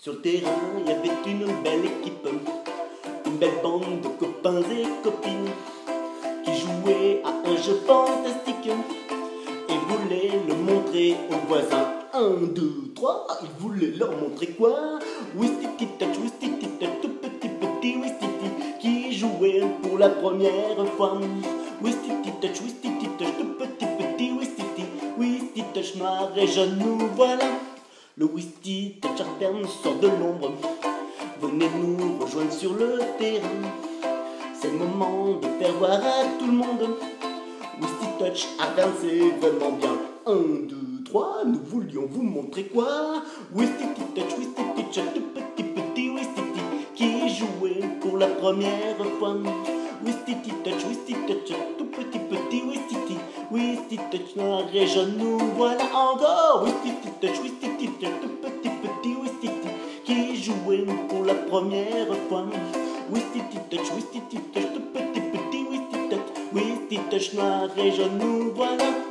Sur le terrain, il y avait une belle équipe, une belle bande de copains et copines qui jouaient à un jeu fantastique et voulaient le montrer aux voisins. Un, deux, trois, ils voulaient leur montrer quoi? Wistiti touch, wistiti touch, tout petit petit wistiti qui jouait pour la première fois. Wistiti touch, wistiti touch, tout petit petit wistiti, wistiti touch noir et jaune, nous voilà. Le whisky touch Arterne sort de l'ombre. Venez nous rejoindre sur le terrain. C'est le moment de faire voir à tout le monde. Whisky Touch Arterne, c'est vraiment bien. Un, deux, trois, nous voulions vous montrer quoi? Whisky Touch, Whisky Touch, tout petit petit Whisky qui jouait pour la première fois. Whisky Touch, Whisky Touch, tout petit petit Whisky Whisky Touch noir et nous voilà encore. Whisky Touch, Tout petit petit qui jouait pour la première fois. Whisky Touch, Whisky Touch, tout petit petit Whisky Touch, Whisky Touch noir et jaune, nous voilà.